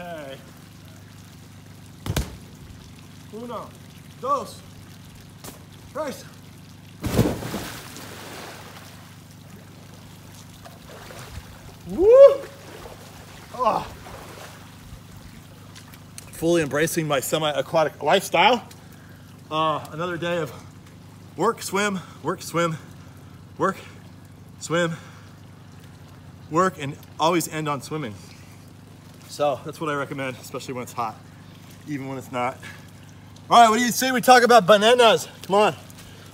Okay. Uno, dos, tres. Woo! Oh. Fully embracing my semi-aquatic lifestyle. Uh, another day of work, swim, work, swim, work, swim, work, and always end on swimming. So that's what I recommend, especially when it's hot, even when it's not. All right, what do you say we talk about bananas? Come on,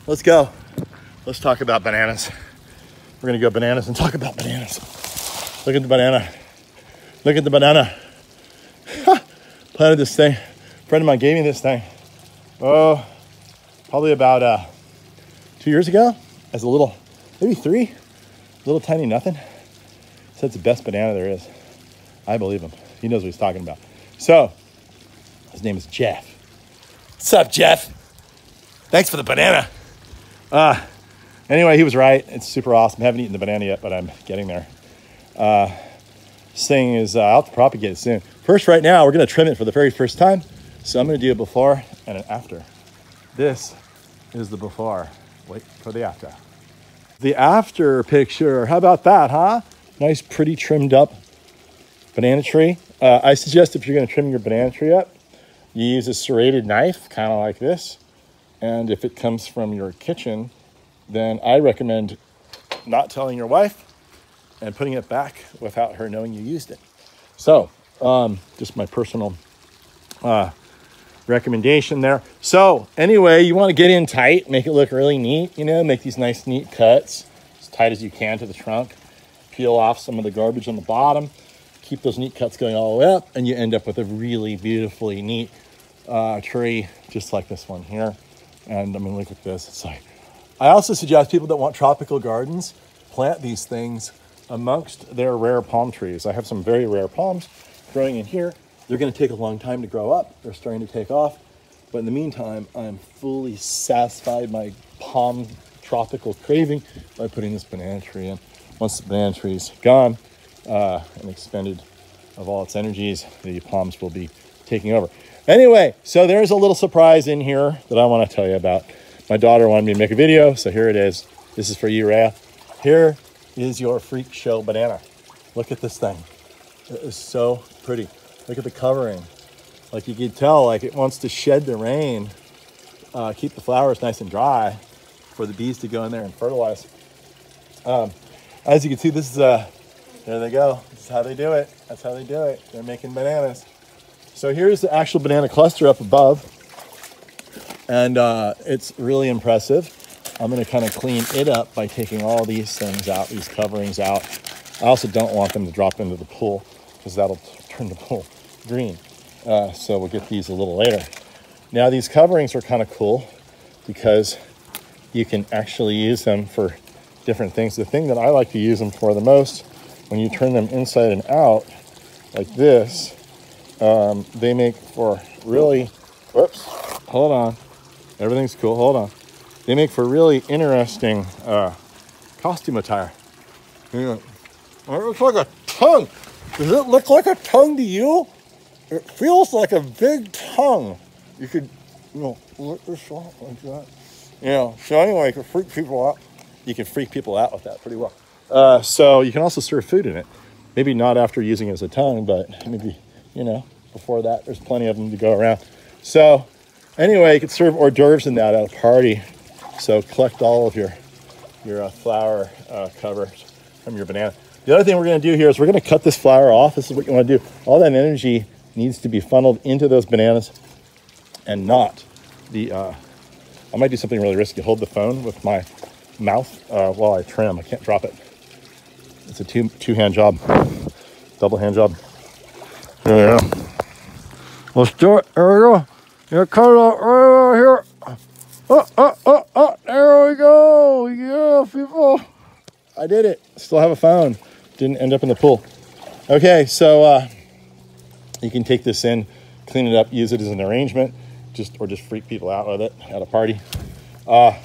let's go. Let's talk about bananas. We're gonna go bananas and talk about bananas. Look at the banana. Look at the banana. Planted this thing. A friend of mine gave me this thing. Oh, probably about uh, two years ago as a little, maybe three, little tiny nothing. Said it's the best banana there is. I believe him. He knows what he's talking about. So, his name is Jeff. What's up, Jeff? Thanks for the banana. Uh, anyway, he was right. It's super awesome. I haven't eaten the banana yet, but I'm getting there. Uh, this thing is, uh, I'll have to propagate it soon. First, right now, we're going to trim it for the very first time. So I'm going to do a before and an after. This is the before. Wait for the after. The after picture, how about that, huh? Nice, pretty trimmed up banana tree. Uh, I suggest if you're going to trim your banana tree up, you use a serrated knife, kind of like this. And if it comes from your kitchen, then I recommend not telling your wife and putting it back without her knowing you used it. So, um, just my personal uh, recommendation there. So, anyway, you want to get in tight, make it look really neat, you know, make these nice, neat cuts as tight as you can to the trunk, peel off some of the garbage on the bottom, keep those neat cuts going all the way up, and you end up with a really beautifully neat uh, tree, just like this one here. And I mean, look at this. It's like, I also suggest people that want tropical gardens plant these things amongst their rare palm trees. I have some very rare palms growing in here. They're going to take a long time to grow up. They're starting to take off. But in the meantime, I'm fully satisfied my palm tropical craving by putting this banana tree in. Once the banana tree is gone uh, and expended of all its energies, the palms will be taking over. Anyway, so there's a little surprise in here that I want to tell you about. My daughter wanted me to make a video, so here it is. This is for you, Rhea. Here is your freak show banana. Look at this thing. It is so pretty. Look at the covering. Like you can tell, like it wants to shed the rain, uh, keep the flowers nice and dry for the bees to go in there and fertilize. Um, as you can see, this is a, there they go. This is how they do it. That's how they do it. They're making bananas. So here's the actual banana cluster up above. And uh, it's really impressive. I'm gonna kind of clean it up by taking all these things out, these coverings out. I also don't want them to drop into the pool because that'll turn the pool green. Uh, so we'll get these a little later. Now these coverings are kind of cool because you can actually use them for different things. The thing that I like to use them for the most, when you turn them inside and out like this, um, they make for really, whoops, hold on. Everything's cool, hold on. They make for really interesting uh, costume attire. Yeah. It looks like a tongue. Does it look like a tongue to you? It feels like a big tongue. You could, you know, lick this off like that. Yeah. So anyway, you can freak people out. You can freak people out with that pretty well. Uh, so you can also serve food in it. Maybe not after using it as a tongue, but maybe you know before that. There's plenty of them to go around. So anyway, you could serve hors d'oeuvres in that at a party. So collect all of your your uh, flower uh, cover from your banana. The other thing we're going to do here is we're going to cut this flower off. This is what you want to do. All that energy needs to be funneled into those bananas and not the. Uh, I might do something really risky. Hold the phone with my mouth uh, while I trim. I can't drop it. It's a two two hand job, double hand job. There we go. Let's do it. There we go. Cut it out right here. Oh, oh, oh, oh, there we go. Yeah, people. I did it. Still have a phone. Didn't end up in the pool. Okay, so uh, you can take this in, clean it up, use it as an arrangement, just or just freak people out with it at a party. Uh,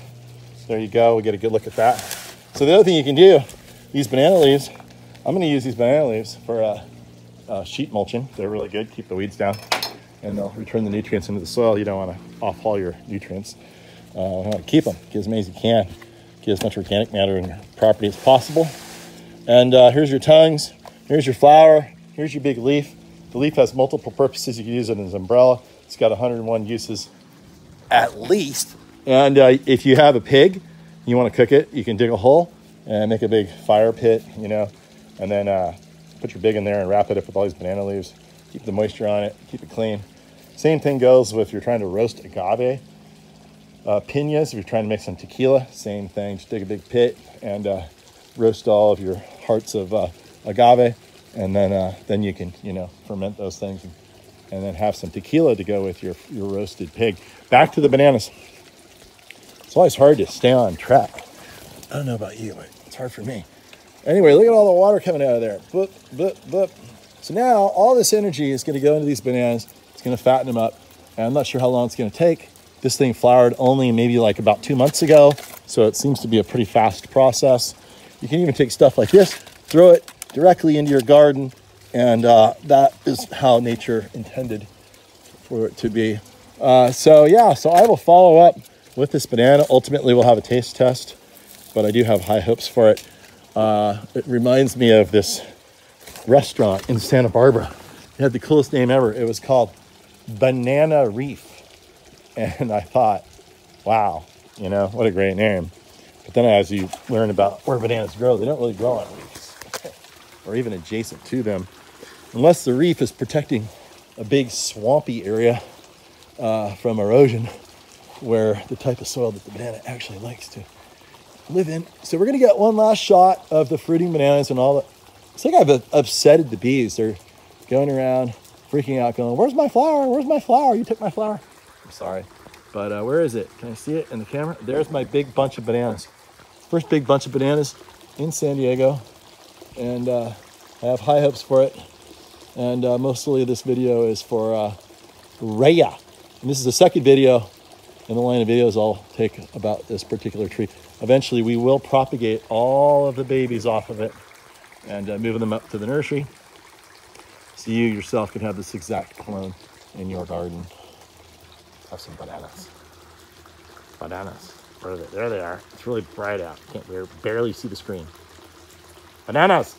there you go. We get a good look at that. So the other thing you can do, these banana leaves. I'm to use these banana leaves for a, uh, sheet mulching. They're really good, keep the weeds down, and they'll return the nutrients into the soil. You don't want to off-haul your nutrients. Uh, keep them, get as many as you can, get as much organic matter in your property as possible. And uh, here's your tongues, here's your flower, here's your big leaf. The leaf has multiple purposes. You can use it as an umbrella. It's got 101 uses at least. And uh, if you have a pig, you want to cook it, you can dig a hole and make a big fire pit, you know, and then uh, put your big in there and wrap it up with all these banana leaves. Keep the moisture on it, keep it clean. Same thing goes if you're trying to roast agave. Uh, pinas, if you're trying to make some tequila, same thing. Just dig a big pit and uh, roast all of your hearts of uh, agave, and then uh, then you can you know ferment those things, and, and then have some tequila to go with your your roasted pig. Back to the bananas. It's always hard to stay on track. I don't know about you, but hard for me. Anyway, look at all the water coming out of there. Boop, boop, boop. So now all this energy is going to go into these bananas. It's going to fatten them up. And I'm not sure how long it's going to take. This thing flowered only maybe like about two months ago. So it seems to be a pretty fast process. You can even take stuff like this, throw it directly into your garden. And uh, that is how nature intended for it to be. Uh, so yeah, so I will follow up with this banana. Ultimately, we'll have a taste test, but I do have high hopes for it. Uh, it reminds me of this restaurant in Santa Barbara. It had the coolest name ever. It was called Banana Reef. And I thought, wow, you know, what a great name. But then as you learn about where bananas grow, they don't really grow on reefs or even adjacent to them, unless the reef is protecting a big swampy area uh, from erosion where the type of soil that the banana actually likes to live in. So we're gonna get one last shot of the fruiting bananas and all that. It's like I've upsetted the bees. They're going around freaking out, going, "Where's my flower? Where's my flower? You took my flower." I'm sorry, but uh, where is it? Can I see it in the camera? There's my big bunch of bananas. First big bunch of bananas in San Diego, and uh, I have high hopes for it. And uh, mostly this video is for uh, Rhea. And this is the second video in the line of videos I'll take about this particular tree. Eventually, we will propagate all of the babies off of it and uh, moving them up to the nursery. So you yourself can have this exact clone in your garden. Have some bananas. Bananas. Where are they? There they are. It's really bright out. Can't barely see the screen. Bananas.